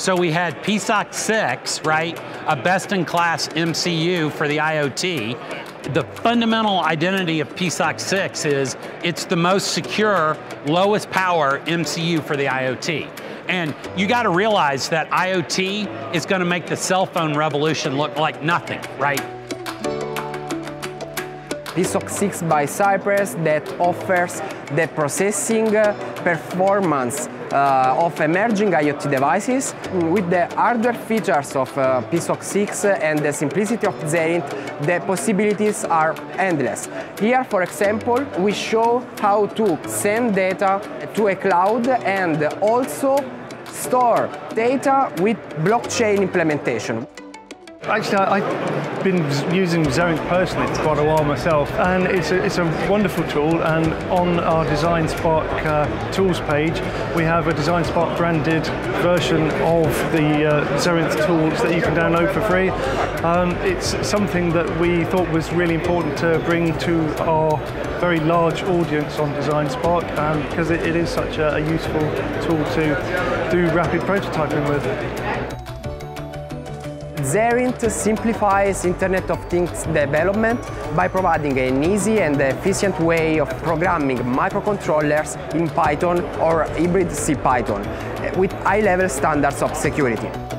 So we had PSOC 6, right? A best-in-class MCU for the IoT. The fundamental identity of PSOC 6 is it's the most secure, lowest power MCU for the IoT. And you got to realize that IoT is going to make the cell phone revolution look like nothing, right? PSOC 6 by Cypress that offers the processing uh, performance uh, of emerging IoT devices with the hardware features of uh, PSOC 6 and the simplicity of Zerynth, the possibilities are endless. Here, for example, we show how to send data to a cloud and also store data with blockchain implementation. Actually, I, have been using Zerynth personally for quite a while myself, and it's a, it's a wonderful tool. And on our Design Spark uh, tools page, we have a Design Spark branded version of the uh, tools that you can download for free. Um, it's something that we thought was really important to bring to our very large audience on Design Spark um, because it, it is such a, a useful tool to do rapid prototyping with. Zerynth simplifies Internet of Things development by providing an easy and efficient way of programming microcontrollers in Python or hybrid C Python eh, with high-level standards of security.